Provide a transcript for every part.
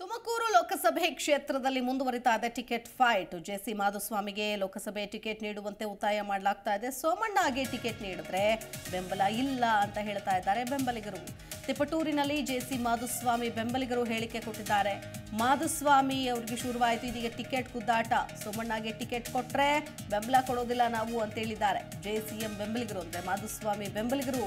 ತುಮಕೂರು ಲೋಕಸಭೆ ಕ್ಷೇತ್ರದಲ್ಲಿ ಮುಂದುವರಿತಾ ಇದೆ ಟಿಕೆಟ್ ಫೈಟ್. ಜೆಸಿ ಮಾಧುಸ್ವಾಮಿಗೆ ಲೋಕಸಭೆ ಟಿಕೆಟ್ ನೀಡುವಂತೆ ಒತ್ತಾಯ ಮಾಡಲಾಗ್ತಾ ಇದೆ. ಸೋಮಣ್ಣಗೆ ಟಿಕೆಟ್ ನೀಡಿದ್ರೆ ಬೆಂಬಲ ಇಲ್ಲ ಅಂತ ಹೇಳ್ತಾ ಇದ್ದಾರೆ ಬೆಂಬಲಿಗರು. ತಿಪಟೂರಿನಲ್ಲಿ ಜೆಸಿ ಮಾಧುಸ್ವಾಮಿ ಬೆಂಬಲಿಗರು ಹೇಳಿಕೆ ಕೊಟ್ಟಿದ್ದಾರೆ. ಮಾಧುಸ್ವಾಮಿ ಅವರಿಗೆ ಶುರುವಾಯಿತು, ಇದೀಗ ಟಿಕೆಟ್ ಕುದ್ದಾಟ. ಸೋಮಣ್ಣಗೆ ಟಿಕೆಟ್ ಕೊಟ್ಟರೆ ಬೆಂಬಲ ಕೊಡೋದಿಲ್ಲ ನಾವು ಅಂತ ಹೇಳಿದ್ದಾರೆ ಜೆಸಿಎಂ ಬೆಂಬಲಿಗರು ಅಂದರೆ ಮಾಧುಸ್ವಾಮಿ ಬೆಂಬಲಿಗರು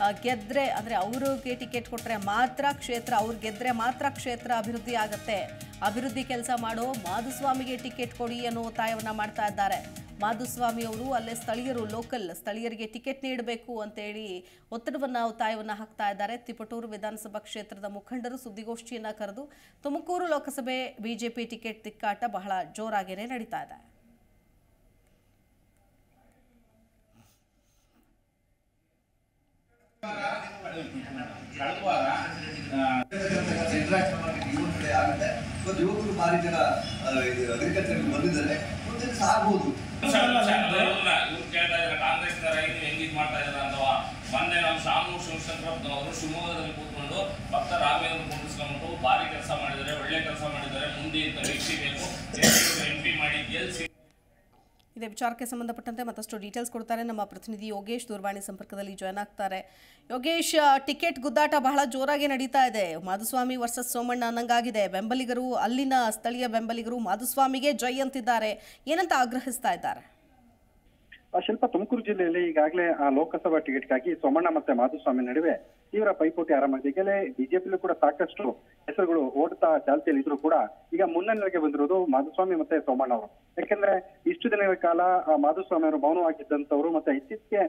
ಆ, ಗೆದ್ರೆ ಅಂದ್ರೆ ಅವ್ರಿಗೆ ಟಿಕೆಟ್ ಕೊಟ್ಟರೆ ಮಾತ್ರ ಕ್ಷೇತ್ರ ಅವ್ರು ಗೆದ್ರೆ ಮಾತ್ರ ಕ್ಷೇತ್ರ ಅಭಿವೃದ್ಧಿ ಆಗತ್ತೆ. ಅಭಿವೃದ್ಧಿ ಕೆಲಸ ಮಾಡೋ ಮಾಧುಸ್ವಾಮಿಗೆ ಟಿಕೆಟ್ ಕೊಡಿ ಅನ್ನೋ ಒತ್ತಾಯವನ್ನ ಮಾಡ್ತಾ ಇದ್ದಾರೆ. ಮಾಧುಸ್ವಾಮಿ ಅವರು ಅಲ್ಲೇ ಸ್ಥಳೀಯರು ಲೋಕಲ್ ಸ್ಥಳೀಯರಿಗೆ ಟಿಕೆಟ್ ನೀಡಬೇಕು ಅಂತೇಳಿ ಒತ್ತಡವನ್ನ ಒತ್ತಾಯವನ್ನ ಹಾಕ್ತಾ ಇದ್ದಾರೆ. ತಿಪಟೂರು ವಿಧಾನಸಭಾ ಕ್ಷೇತ್ರದ ಮುಖಂಡರು ಸುದ್ದಿಗೋಷ್ಠಿಯನ್ನ ಕರೆದು ತುಮಕೂರು ಲೋಕಸಭೆ ಬಿಜೆಪಿ ಟಿಕೆಟ್ ತಿಕ್ಕಾಟ ಬಹಳ ಜೋರಾಗೇನೆ ನಡೀತಾ ಇದೆ. ಕಳೆದ ವಾರ ಯುವಕರೇ ಭಾರಿ ಜನ ಅಗ್ರಿಕಲ್ಚರ್ ಬಂದಿದ್ದಾರೆ ಮುಂದೆ ಸಾಗಬಹುದು ಕಾಂಗ್ರೆಸ್ ರೈತರು ಮಾಡ್ತಾ ಇದಾರೆ ಮೊನ್ನೆ ನಮ್ಮ ಶಾಮೂರ್ ಶಿವಶಂಕರಪ್ಪನವರು ಶಿವಮೊಗ್ಗದಲ್ಲಿ ಕೂತ್ಕೊಂಡು ಭಕ್ತ ರಾಘವೇಂದ್ರ ಕುಂಡಿಸ್ಕೊಂಡು ಭಾರಿ ಕೆಲಸ ಮಾಡಿದ್ದಾರೆ ಒಳ್ಳೆ ಕೆಲಸ ಮಾಡಿದ್ದಾರೆ ಮುಂದೆ ಇಂತ ವೀಕ್ಷಿಬೇಕು ಎಂ ಪಿ ಮಾಡಿ ಗೆಲ್ಸಿ ಇದೇ. ವಿಚಾರಕ್ಕೆ ಸಂಬಂಧಪಟ್ಟಂತೆ ಮತ್ತಷ್ಟು ಡೀಟೇಲ್ಸ್ ಕೊಡ್ತಾರೆ. ನಮ್ಮ ಪ್ರತಿನಿಧಿ ಯೋಗೇಶ್ ದೂರವಾಣಿ ಸಂಪರ್ಕದಲ್ಲಿ ಜಾಯ್ನ್ ಆಗ್ತಾರೆ. ಯೋಗೇಶ್ ಟಿಕೆಟ್ ಗುದ್ದಾಟ ಬಹಳ ಜೋರಾಗಿ ನಡೀತಾ ಇದೆ. ಮಾಧುಸ್ವಾಮಿ ವರ್ಸಸ್ ಸೋಮಣ್ಣ ಅನ್ನಂಗಾಗಿದೆ. ಬೆಂಬಲಿಗರು, ಅಲ್ಲಿನ ಸ್ಥಳೀಯ ಬೆಂಬಲಿಗರು ಮಾಧುಸ್ವಾಮಿಗೆ ಜೈ ಅಂತಿದ್ದಾರೆ. ಏನಂತ ಆಗ್ರಹಿಸ್ತಾ ಇದ್ದಾರೆ? ಶಿಲ್ಪ ತುಮಕೂರು ಜಿಲ್ಲೆಯಲ್ಲಿ ಈಗಾಗಲೇ ಆ ಲೋಕಸಭಾ ಟಿಕೆಟ್ಗಾಗಿ ಸೋಮಣ್ಣ ಮತ್ತೆ ಮಾಧುಸ್ವಾಮಿ ನಡುವೆ ತೀವ್ರ ಪೈಪೋಟಿ ಆರಂಭವಾಗಿದೆ ಈಗಲೇ ಬಿಜೆಪಿಲೂ ಕೂಡ ಸಾಕಷ್ಟು ಹೆಸರುಗಳು ಓಡ್ತಾ ಚಾಲ್ತಿಯಲ್ಲಿ ಇದ್ರು ಕೂಡ ಈಗ ಮುನ್ನೆಲೆಗೆ ಬಂದಿರೋದು ಮಾಧುಸ್ವಾಮಿ ಮತ್ತೆ ಸೋಮಣ್ಣ ಅವರು. ಯಾಕೆಂದ್ರೆ ಇಷ್ಟು ದಿನಗಳ ಕಾಲ ಮಾಧುಸ್ವಾಮಿ ಅವರು ಮೌನವಾಗಿದ್ದಂತವ್ರು ಮತ್ತೆ ಇತ್ತೀಚೆಗೆ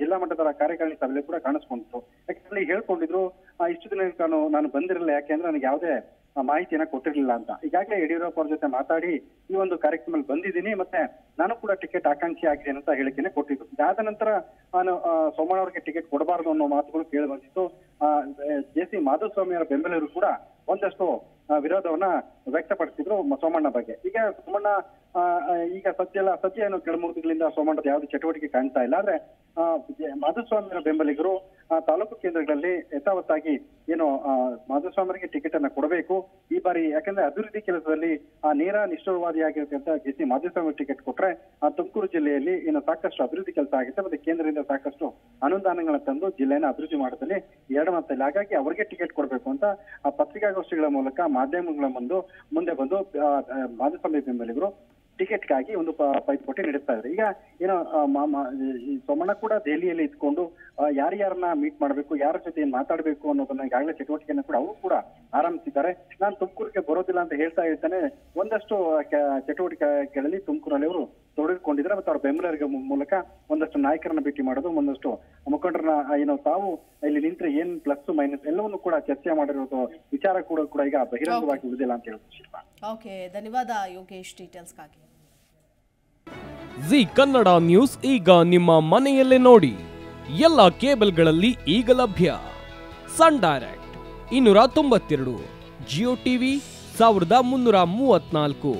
ಜಿಲ್ಲಾ ಮಟ್ಟದ ಕಾರ್ಯಕಾರಿಣಿ ಸಭೆಯಲ್ಲಿ ಕೂಡ ಕಾಣಿಸ್ಕೊಂಡ್ರು. ಯಾಕಂದ್ರೆ ಹೇಳ್ಕೊಂಡಿದ್ರು ಇಷ್ಟು ದಿನಗಳ ಕಾಲ ನಾನು ಬಂದಿರಲಿಲ್ಲ. ಯಾಕೆಂದ್ರೆ ನನಗೆ ಯಾವುದೇ ಮಾಹಿತಿಯನ್ನ ಕೊಟ್ಟಿರಲಿಲ್ಲ ಅಂತ. ಈಗಾಗಲೇ ಯಡಿಯೂರಪ್ಪ ಅವ್ರ ಜೊತೆ ಮಾತಾಡಿ ಈ ಒಂದು ಕಾರ್ಯಕ್ರಮದಲ್ಲಿ ಬಂದಿದ್ದೀನಿ ಮತ್ತೆ ನಾನು ಕೂಡ ಟಿಕೆಟ್ ಆಕಾಂಕ್ಷಿ ಆಗಿದೆ ಅಂತ ಹೇಳಿಕೆನೆ ಕೊಟ್ಟಿದ್ದು ಇದಾದ ನಂತರ ನಾನು ಸೋಮಣ್ಣ ಅವರಿಗೆ ಟಿಕೆಟ್ ಕೊಡಬಾರದು ಅನ್ನೋ ಮಾತುಗಳು ಕೇಳಿ ಬಂದಿತ್ತು. ಜೆ ಸಿ ಮಾಧುಸ್ವಾಮಿ ಅವರ ಬೆಂಬಲಿಗರು ಕೂಡ ಒಂದಷ್ಟು ವಿರೋಧವನ್ನ ವ್ಯಕ್ತಪಡಿಸಿದ್ರು ಸೋಮಣ್ಣ ಬಗ್ಗೆ. ಈಗ ಸೋಮಣ್ಣ ಈಗ ಸದ್ಯ ಎಲ್ಲ, ಸದ್ಯ ಏನು ಕೆಳಮೂರ್ತಿಗಳಿಂದ ಸೋಮಣ್ಣದ ಯಾವುದೇ ಚಟುವಟಿಕೆ ಕಾಣ್ತಾ ಇಲ್ಲ. ಆದ್ರೆ ಮಾಧುಸ್ವಾಮಿ ಅವರ ಬೆಂಬಲಿಗರು ತಾಲೂಕು ಕೇಂದ್ರಗಳಲ್ಲಿ ಯಥಾವತ್ತಾಗಿ ಏನು ಮಾಧುಸ್ವಾಮಿಗೆ ಟಿಕೆಟ್ ಅನ್ನ ಕೊಡಬೇಕು. ಈ ಬಾರಿ ಯಾಕಂದ್ರೆ ಅಭಿವೃದ್ಧಿ ಕೆಲಸದಲ್ಲಿ, ಆ, ನೇರ ನಿಷ್ಠುರವಾದಿಯಾಗಿರ್ತಕ್ಕಂಥ ಜಿ ಸಿ ಮಾಧುಸ್ವಾಮಿ ಟಿಕೆಟ್ ಕೊಟ್ರೆ, ಆ, ತುಮಕೂರು ಜಿಲ್ಲೆಯಲ್ಲಿ ಏನು ಸಾಕಷ್ಟು ಅಭಿವೃದ್ಧಿ ಕೆಲಸ ಆಗುತ್ತೆ. ಮತ್ತೆ ಕೇಂದ್ರದಿಂದ ಸಾಕಷ್ಟು ಅನುದಾನಗಳನ್ನ ತಂದು ಜಿಲ್ಲೆಯನ್ನು ಅಭಿವೃದ್ಧಿ ಮಾಡುತ್ತಲ್ಲಿ ಎರಡು ಮತ್ತಲ್ಲಿ ಹಾಗಾಗಿ ಅವರಿಗೆ ಟಿಕೆಟ್ ಕೊಡಬೇಕು ಅಂತ ಆ ಪತ್ರಿಕಾಗೋಷ್ಠಿಗಳ ಮೂಲಕ ಮಾಧ್ಯಮಗಳ ಮುಂದೆ ಮುಂದೆ ಬಂದು ಮಾಧುಸ್ವಾಮಿ ಬೆಂಬಲಿಗರು ಟಿಕೆಟ್ಗಾಗಿ ಒಂದು ಪೈಪೋಟಿ ನಡೆಸ್ತಾ ಇದ್ದಾರೆ. ಈಗ ಏನೋ ಆ, ಮಾ- ಮಾ- ಈ ಸೋಮಣ್ಣ ಕೂಡ ದೆಹಲಿಯಲ್ಲಿ ಇದ್ಕೊಂಡು ಯಾರ್ಯಾರನ್ನ ಮೀಟ್ ಮಾಡಬೇಕು ಯಾರ ಜೊತೆ ಏನ್ ಮಾತಾಡಬೇಕು ಅನ್ನೋದನ್ನ ಈಗಾಗಲೇ ಚಟುವಟಿಕೆಯನ್ನು ಕೂಡ ಅವರು ಕೂಡ ಆರಂಭಿಸಿದ್ದಾರೆ. ನಾನು ತುಮಕೂರಿಗೆ ಬರೋದಿಲ್ಲ ಅಂತ ಹೇಳ್ತಾ ಹೇಳ್ತಾನೆ ಒಂದಷ್ಟು ಚಟುವಟಿಕೆಗಳಲ್ಲಿ ತುಮಕೂರಲ್ಲಿ ಅವರು ತೊಡಗಿಕೊಂಡಿದ್ದಾರೆ ಮತ್ತು ಅವ್ರ ಬೆಂಬಲಿಗರ ಮೂ- ಮೂಲಕ ಒಂದಷ್ಟು ನಾಯಕರನ್ನ ಭೇಟಿ ಮಾಡೋದು ಒಂದಷ್ಟು ಮುಖಂಡರನ್ನ ಏನು ತಾವು ಇಲ್ಲಿ ನಿಂತರೆ ಏನ್ ಪ್ಲಸ್ ಮೈನಸ್ ಎಲ್ಲವನ್ನು ಕೂಡ ಚರ್ಚೆ ಮಾಡಿರೋದು ವಿಚಾರ ಕೂಡ ಕೂಡ ಈಗ ಬಹಿರಂಗವಾಗಿ ಉಳಿದಿಲ್ಲ ಅಂತ ಹೇಳುದು ಶಿಲ್ಪಾ. ಓಕೆ ಧನ್ಯವಾದ ಯೋಗೇಶ್ ಡೀಟೇಲ್ಸ್ಗಾಗಿ ಜಿ ಕನ್ನಡ ನ್ಯೂಸ್ ಈಗ ನಿಮ್ಮ ಮನೆಯಲ್ಲೇ ನೋಡಿ. ಎಲ್ಲ ಕೇಬಲ್ಗಳಲ್ಲಿ ಈಗ ಲಭ್ಯ. ಸನ್ ಡೈರೆಕ್ಟ್ ಇನ್ನೂರ ತೊಂಬತ್ತೆರಡು ಜಿಯೋ ಟಿವಿ ಸಾವಿರದ ಮುನ್ನೂರ ಮೂವತ್ನಾಲ್ಕು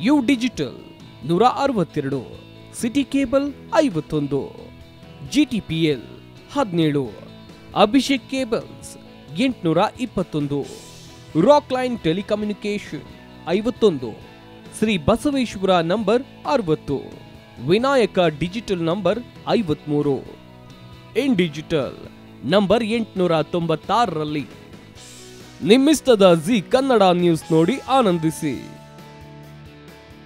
ಯು ಡಿಜಿಟಲ್ ನೂರ ಅರವತ್ತೆರಡು ಸಿಟಿ ಕೇಬಲ್ ಐವತ್ತೊಂದು, ಜಿಟಿಪಿಎಲ್ ಹದಿನೇಳು, ಅಭಿಷೇಕ್ ಕೇಬಲ್ಸ್ ಎಂಟುನೂರ ಇಪ್ಪತ್ತೊಂದು ರಾಕ್ ಲೈನ್ ಟೆಲಿಕಮ್ಯುನಿಕೇಶನ್ ಐವತ್ತೊಂದು, ಶ್ರೀ ಬಸವೇಶ್ವರ ನಂಬರ್ ಅರವತ್ತು, ವಿನಾಯಕ ಡಿಜಿಟಲ್ ನಂಬರ್ ಐವತ್ಮೂರು ಇನ್ ಡಿಜಿಟಲ್ ನಂಬರ್ ಎಂಟುನೂರ ತೊಂಬತ್ತಾರರಲ್ಲಿ ನಿಮ್ಮಿಸ್ತದ ಜಿ ಕನ್ನಡ ನ್ಯೂಸ್ ನೋಡಿ ಆನಂದಿಸಿ.